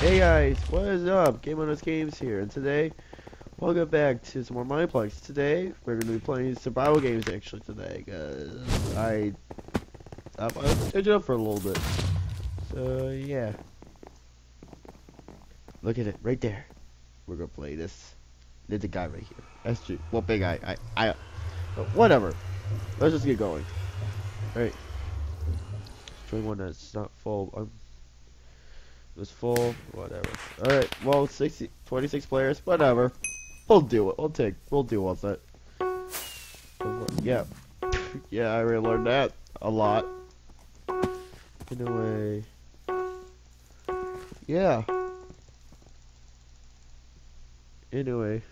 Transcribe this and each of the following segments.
Hey guys, what is up? Game on Us Games here, and today, welcome back to some more Mineplex. Today, we're going to be playing survival games actually today, because I, I, changed up for a little bit. So, yeah. Look at it, right there. We're going to play this. There's a guy right here. SG. Well, big guy. I, I, whatever. Let's just get going. Alright. Join one that's not full. Um, was full, whatever. Alright, well, 60, 26 players, whatever. We'll do it. We'll take, we'll deal with it. Yeah. yeah, I really learned that a lot. In a way. Yeah. Anyway,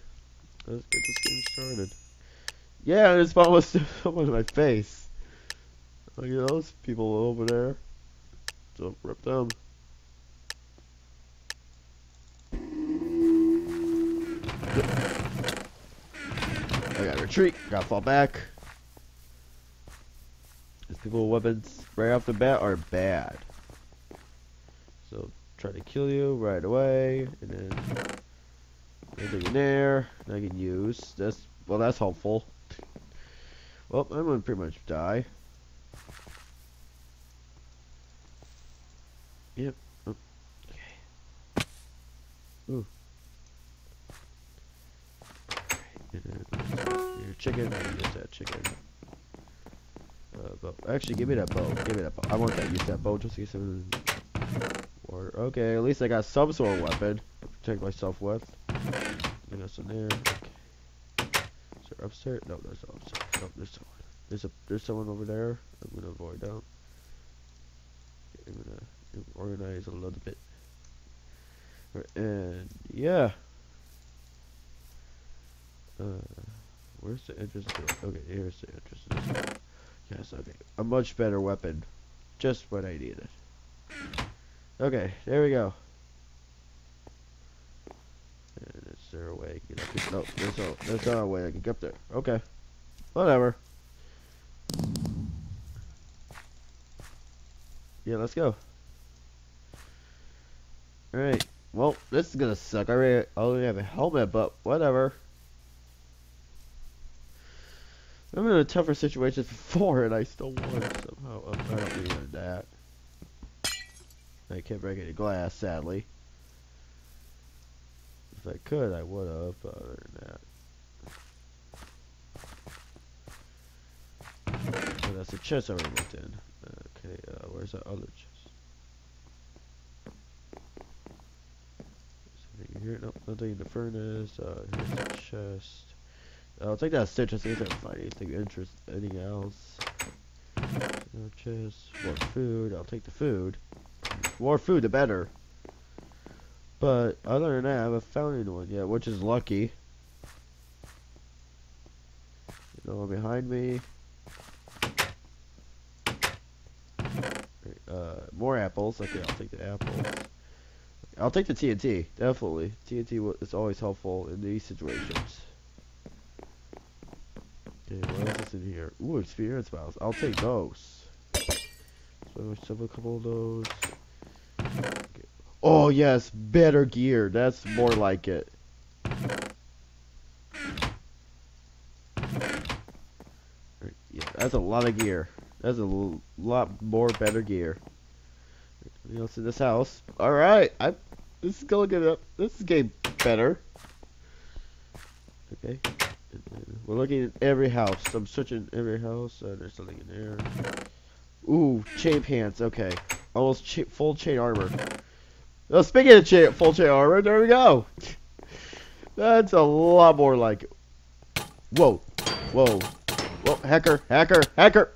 let's get this game started. Yeah, I just almost someone in my face. Look at those people over there. Don't rip them. I gotta retreat, gotta fall back. These people with weapons right off the bat are bad. So try to kill you right away, and then anything in there I can use. That's well, that's helpful. Well, I'm gonna pretty much die. Yep. Oh. Okay. Ooh. Chicken, use that chicken. Uh, bow. Actually, give me that bow. Give me that bow. I want that. Use that bow just to get some water. Okay, at least I got some sort of weapon to protect myself with. I got some there. Okay. Is there upstairs? No, there's no upstairs. No, there's someone. There's a there's someone over there. I'm gonna avoid them. I'm gonna organize a little bit. And yeah. Entrance to Okay, here's the entrance. Yes, okay. A much better weapon. Just what I needed. Okay, there we go. And is there a way I can get up? No, there's no, there's not a way I can get up there. Okay. Whatever. Yeah, let's go. Alright. Well, this is gonna suck. I already, I only have a helmet, but whatever. I'm in a tougher situation before and I still won somehow. Oh, I that. I can't break any glass, sadly. If I could, I would have, but other than that. Oh, that's the chest I already looked in. Okay, uh, where's that other chest? Here? Nope, nothing in the furnace. Uh, here's the chest. I'll take that stitch if I can find anything interesting else. No chest, more food. I'll take the food. More food, the better. But other than that, I haven't found anyone yet, which is lucky. No one behind me. Uh, more apples. Okay, I'll take the apples. I'll take the TNT, definitely. TNT is always helpful in these situations. Okay, what else is in here? Ooh, experience miles. I'll take those. So I have a couple of those. Okay. Oh yes, better gear. That's more like it. Yeah, that's a lot of gear. That's a lot more better gear. Anything else in this house? All right, I. This is going to get up. This is getting better. Okay. We're looking at every house. I'm searching every house. Uh, there's something in there. Ooh, chain pants. Okay. Almost cha full chain armor. Well, speaking of chain, full chain armor, there we go. That's a lot more like. Whoa. Whoa. Whoa. Hacker. Hacker. Hacker.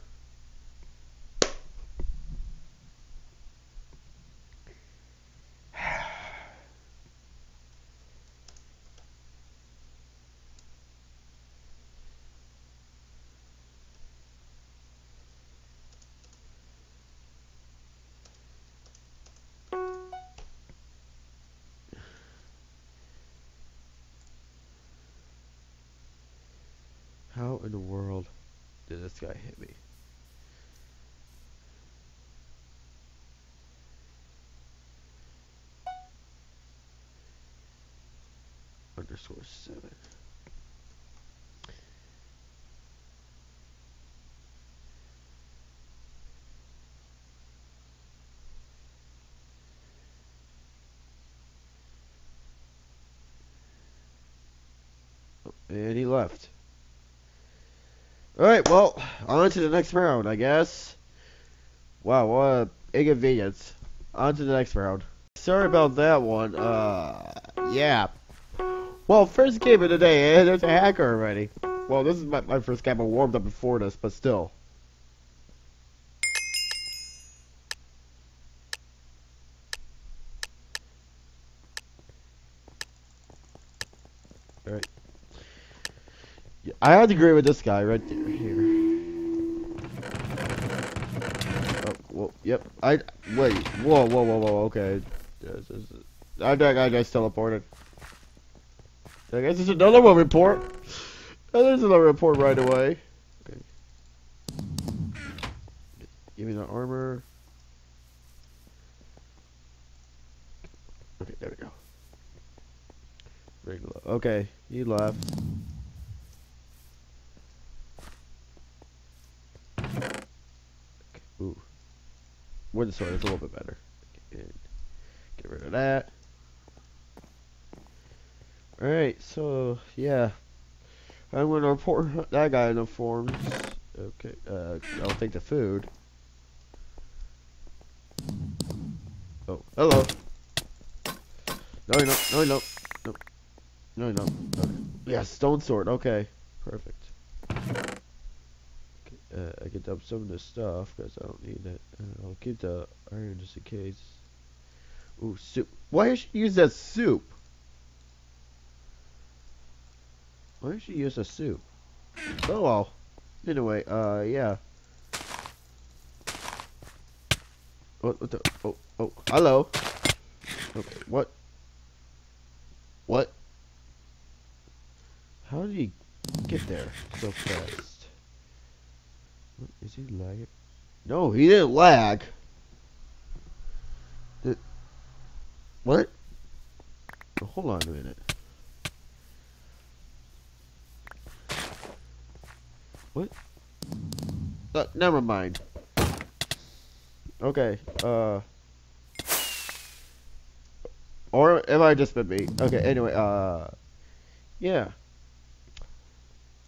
How in the world did this guy hit me? underscore seven. Oh, And he left. Alright, well, on to the next round, I guess. Wow, what a inconvenience. On to the next round. Sorry about that one. Uh, yeah. Well, first game of the day, and there's a hacker already. Well, this is my, my first game. I warmed up before this, but still. I had to agree with this guy right there. Here. Oh, well, yep. I wait. Whoa, whoa, whoa, whoa. Okay. I that guy just teleported. I guess there's another one report. There's another report right away. Okay. Give me the armor. Okay, there we go. Low. Okay, he left. Wooden sword is a little bit better. Get, get rid of that. Alright, so, yeah. I'm going to report that guy in the forms. Okay, uh, I'll take the food. Oh, hello. No. No, don't. No, no, you don't. Okay. Yeah, stone sword. Okay, perfect. Okay, uh, I can dump some of this stuff because I don't need it. I'll keep the iron just in case. Ooh, soup. Why did she use that soup? Why did she use a soup? Oh well. Anyway, uh, yeah. What, what the? Oh, oh, hello. Okay, what? What? How did he get there so fast? What, is he lagging? No, he didn't lag. Did, what? Oh, hold on a minute. What? Uh, never mind. Okay, uh... Or am I just been me? Okay, anyway, uh... Yeah.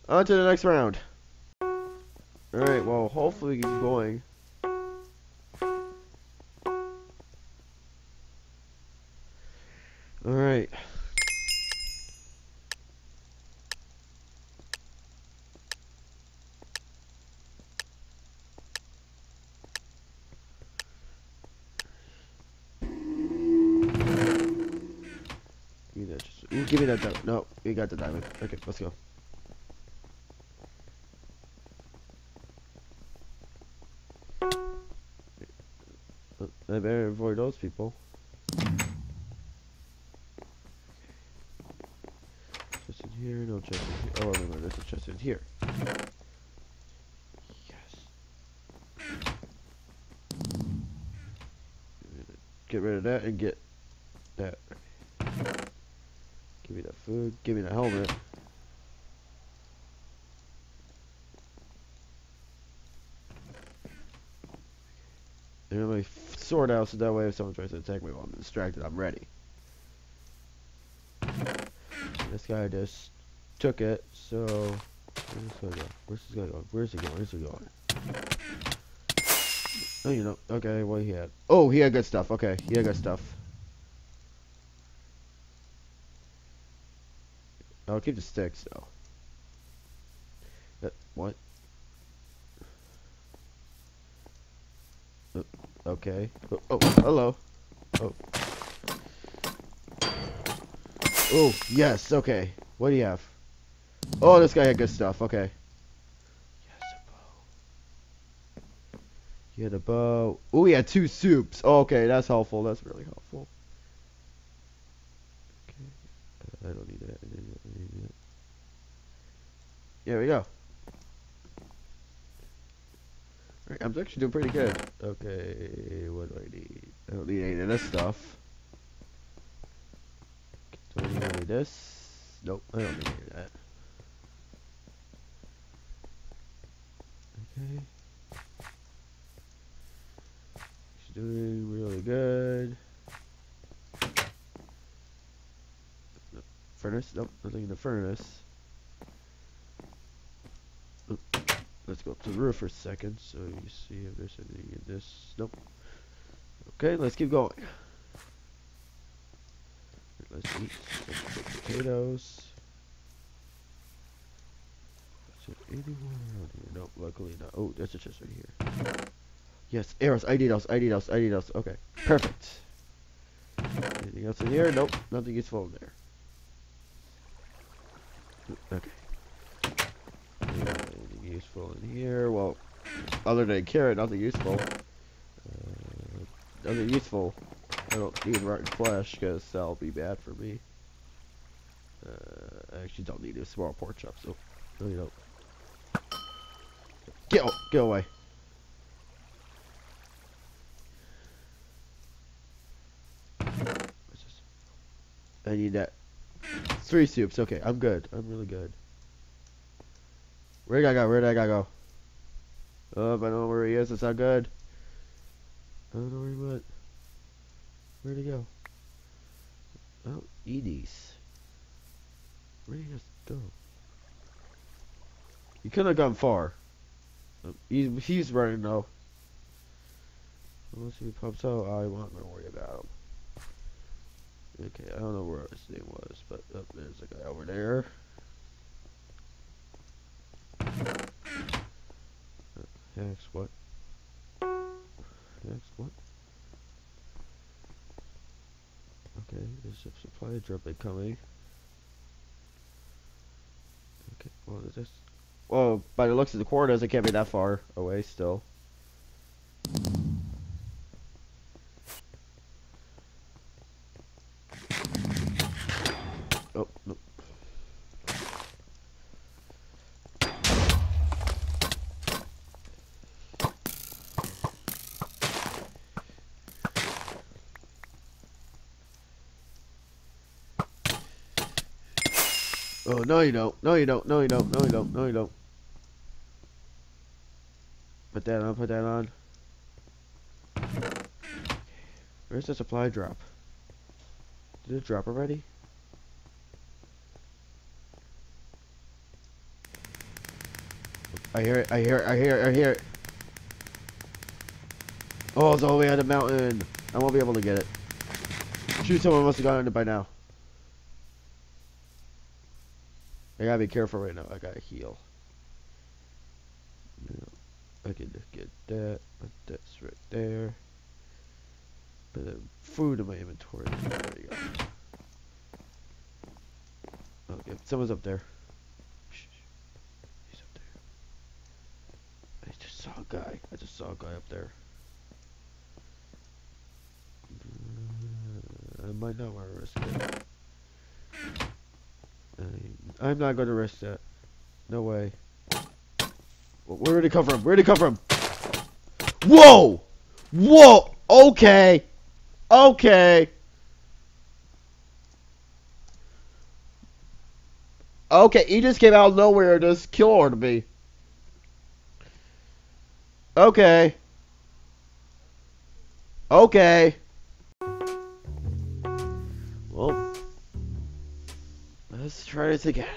On to the next round. Alright, well, hopefully we going. Alright. Give me that. Just, give me that. No, we got the diamond. Okay, let's go. People. Chest in here, no chest in here. Oh, no, no, there's a chest in here. Yes. Get rid of that and get that. Give me that food. Give me that helmet. And my sword out so that way if someone tries to attack me while I'm distracted, I'm ready. This guy just took it, so where's this guy going? Where's this guy going? Where's he going? Where's he going? Oh, you know. Okay, what he had? Oh, he had good stuff. Okay, he had good stuff. I'll keep the sticks though. What? Okay. Oh, oh, hello. Oh. Oh, yes, okay. What do you have? Oh, this guy had good stuff. Okay. Yes, a bow. He had a bow. Oh, he had two soups. Oh, okay, that's helpful. That's really helpful. Okay. I don't need that. There we go. Alright, I'm actually doing pretty good. Okay, what do I need? I don't need any of this stuff. Don't need any of this. Nope, I don't need any of that. Okay. She's doing really good. Furnace? Nope, nothing in the furnace. Oop. Let's go up to the roof for a second so you see if there's anything in this. Nope. Okay, let's keep going. Let's eat some potatoes. Is there anywhere around here? Nope, luckily not. Oh, there's a chest right here. Yes, arrows. I need those. I need those. I need those. Okay, perfect. Anything else in here? Nope, nothing useful in there. Okay. Useful in here? Well, other than carrot, nothing useful. Uh, nothing useful. I don't need rotten flesh because that'll be bad for me. Uh, I actually don't need a small pork chop, so really don't. Get, get away. I need that. Three soups. Okay, I'm good. I'm really good. Where'd I go? Where'd I go? Oh, I don't know where he is. It's not good. I don't know where he went. Where'd he go? Oh, Edie's. Where'd he just go? He couldn't have gone far. Um, He's, he's running though. Unless he pops out, I won't worry about him. Okay, I don't know where his name was, but oh, there's a guy over there. Hex, what? Next what? Okay, there's a supply drop incoming. Okay, well, is this? Well, by the looks of the coordinates, it can't be that far away still. Oh, no you don't. No you don't. No you don't. No you don't. No you don't. Put that on. Put that on. Where's the supply drop? Did it drop already? I hear it. I hear it. I hear it. I hear it. Oh, it's all the way on the mountain. I won't be able to get it. Shoot, someone must have gotten it by now. I gotta be careful right now. I gotta heal. I can just get that. Put that's right there. Put the food in my inventory. There you go. Oh, okay, someone's up there. He's up there. I just saw a guy. I just saw a guy up there. I might not want to risk it. I, I'm not to risk that. No way. Where did it come from? Where did it come from? Whoa! Whoa! Okay! Okay! Okay, he just came out of nowhere and just killed me. Okay. Okay. Let's try this again.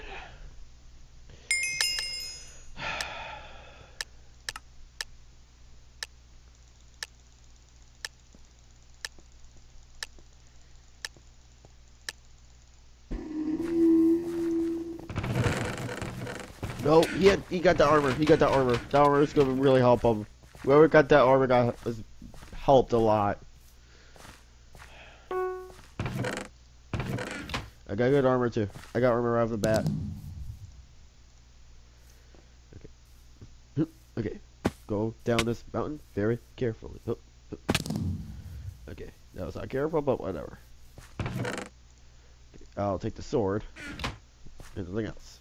No, he had, he got the armor. He got the armor. The armor is gonna really help him. Whoever got that armor got helped a lot. Got good armor too. I got armor right off the bat. Okay. Okay. Go down this mountain very carefully. Okay. That was not careful, but whatever. I'll take the sword. Anything else?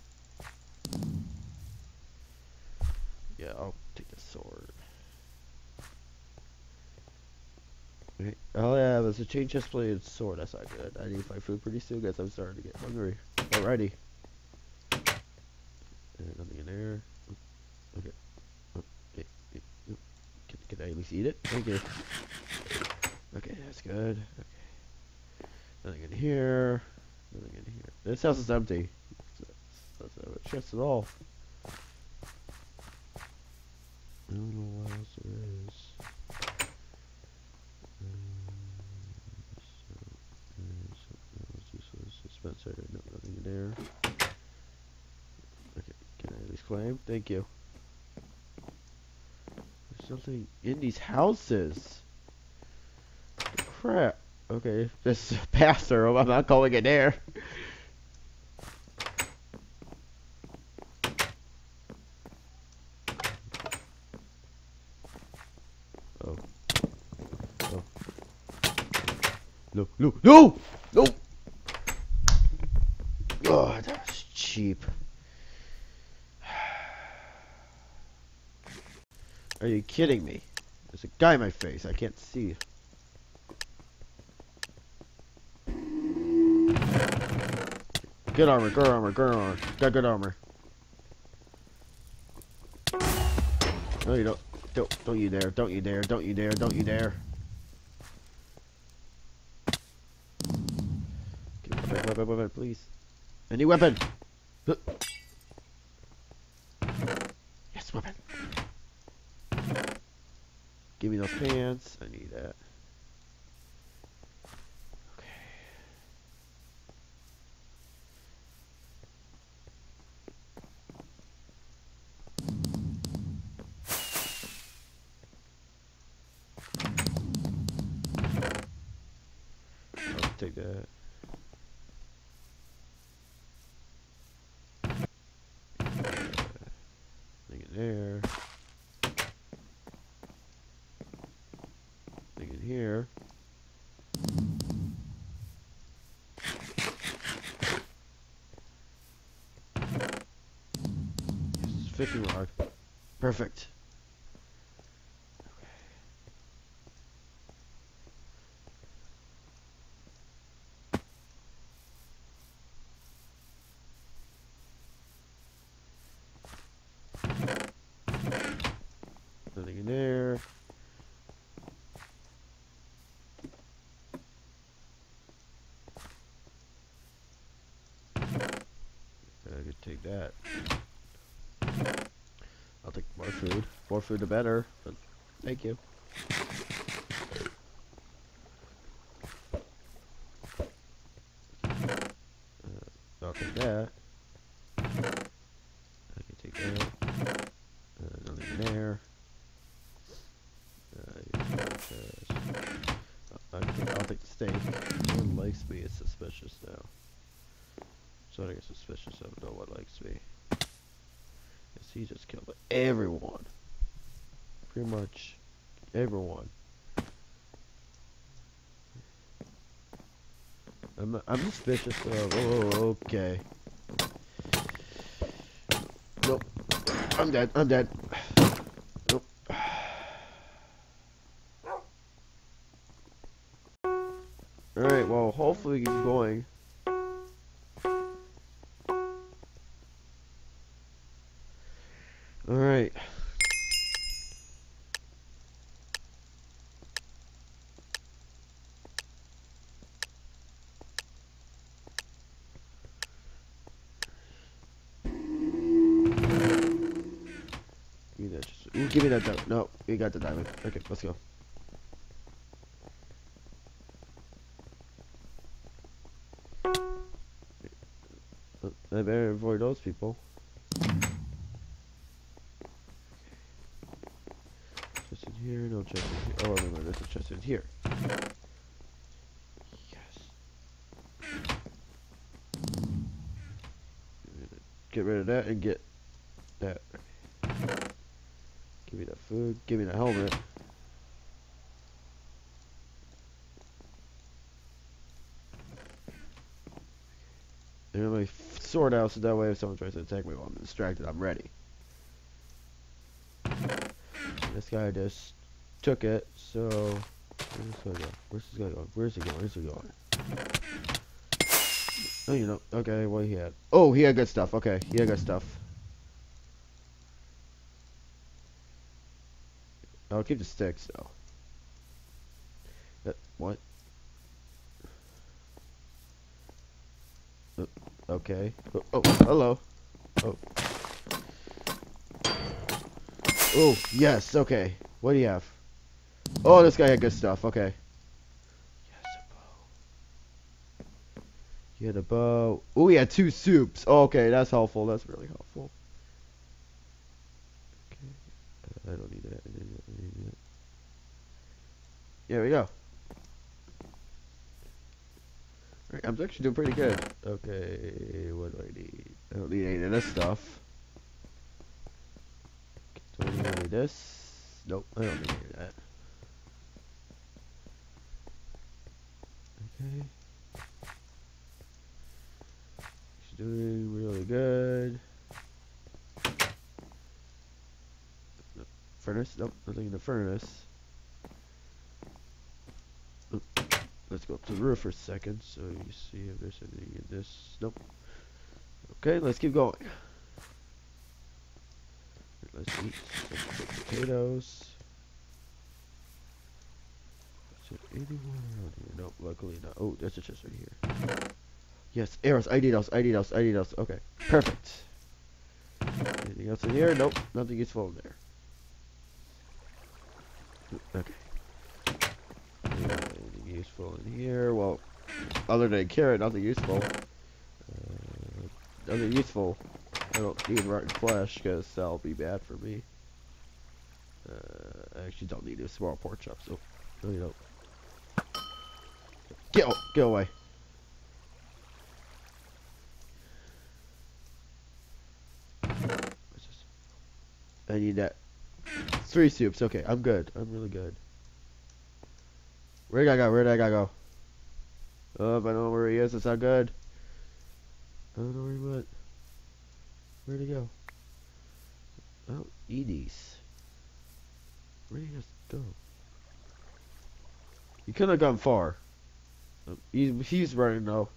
Yeah, I'll take the sword. Oh yeah, there's a chain chest plate sword. That's not good. I need find food pretty soon, guys. I'm starting to get hungry. Alrighty. And nothing in there. Okay. Oh, okay. Can, can I at least eat it? Thank you. Okay, that's good. Okay. Nothing in here. Nothing in here. This house is empty. That's not a chest at all. I don't know what else there is. Dispenser, no, nothing in there. Okay, can I at least claim? Thank you. There's something in these houses. Crap. Okay, this is a. I'm not going in there. Oh. Oh. No, no, no! No! Oh, that was cheap. Are you kidding me? There's a guy in my face. I can't see. Good armor, good armor, good armor. Got good armor. No, you don't. Don't, don't you dare. Don't you dare. Don't you dare. Don't you dare. Give me weapon, weapon, weapon, please. Any weapon. Yes, weapon. Give me those pants. I need that. Okay. Take that. Thing in there. Perfect. More food. More food the better. But thank you. Uh, I'll take that. I can take that. Uh, nothing in there. Uh, here's the chest. Uh, I'll, take, I'll take the steak. No one likes me. It's suspicious now. So I get suspicious of no one likes me. Yes, he just killed everyone. Pretty much everyone. I'm I'm suspicious of. Oh, okay. Nope. I'm dead. I'm dead. Nope. Alright, well, hopefully we keep going. That diamond. No, we got the diamond. Okay, let's go. I better avoid those people. Chest in here, no chest in here. Oh, no, no, there's a chest in here. Yes. Get rid of that and get that. Give me that food. Give me that helmet. And my sword out so that way if someone tries to attack me while I'm distracted, I'm ready. This guy just took it, so Where's this guy going? Where's this guy going? Where's he going? Where's he going? Oh, you know. Okay, what he had? Oh, he had good stuff. Okay, he had good stuff. I'll keep the sticks though. What? Uh, okay. Oh, oh, hello. Oh. Oh, yes, okay. What do you have? Oh, this guy had good stuff. Okay. Yes, a bow. He had a bow. Oh, he had two soups. Oh, okay, that's helpful. That's really helpful. Okay. Uh, I don't need that. I don't need that. There we go. Alright, I'm actually doing pretty good. Okay, what do I need? I don't need any of this stuff. Do I need any of this? Nope, I don't need any of that. Okay. She's doing really good. Nope. Furnace? Nope, nothing in the furnace. Let's go up to the roof for a second so you see if there's anything in this. Nope. Okay, let's keep going. Let's eat some potatoes. Is there anywhere around here? Nope, luckily not. Oh, there's a chest right here. Yes, arrows. I need those. I need those. I need those. Okay, perfect. Anything else in here? Nope, nothing useful in there. Okay. Anything useful in here? Well, other than carrot, nothing useful. Uh, nothing useful. I don't need rotten flesh because that'll be bad for me. Uh, I actually don't need a small pork chop, so you don't. Get get away. I need that. Three soups. Okay, I'm good. I'm really good. Where'd I go? Where'd I go? Oh, I don't know where he is. It's not good. I don't know where he went. Where'd he go? Oh, Edie's. Where'd he just go? He couldn't have gone far. Um, He's, he's running though.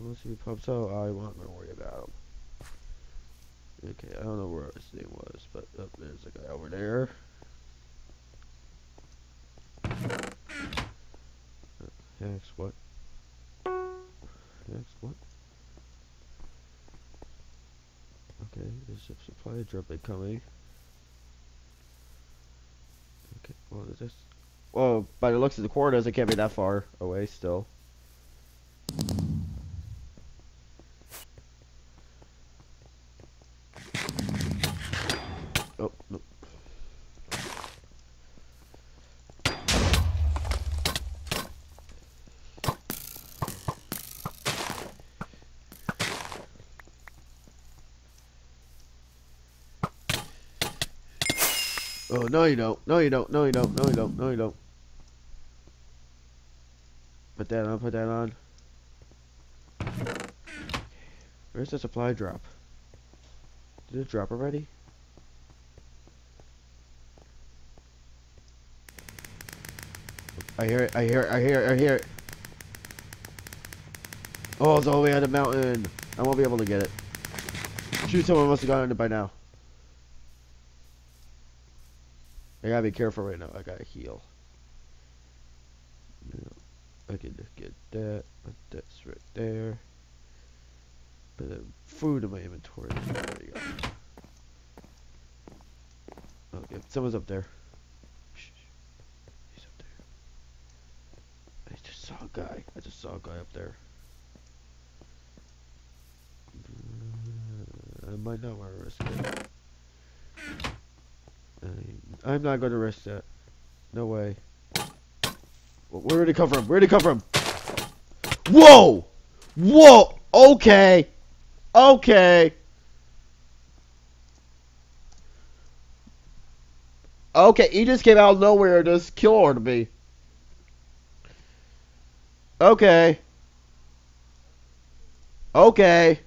Unless he pops out, I won't worry about him. Okay, I don't know where his name was, but oh, there's a guy over there. Next, what? Next, what? Okay, there's a supply drop incoming. Okay, well, is this? Well, by the looks of the coordinates, it can't be that far away still. Oh, no you don't. No you don't. No you don't. No you don't. No you don't. Put that on. Put that on. Where's the supply drop? Did it drop already? I hear it. I hear it. I hear it. I hear it. Oh, it's all the way on the mountain. I won't be able to get it. Shoot, someone must have gotten it by now. I gotta be careful right now. I gotta heal. I can get that. That's right there. Put the food in my inventory. There you go. Oh, okay, someone's up there. He's up there. I just saw a guy. I just saw a guy up there. I might not want to risk it. I'm not to risk that. No way. Where did it come from? Where did it come from? Whoa! Whoa! Okay! Okay! Okay, he just came out of nowhere and just killed me. Okay. Okay.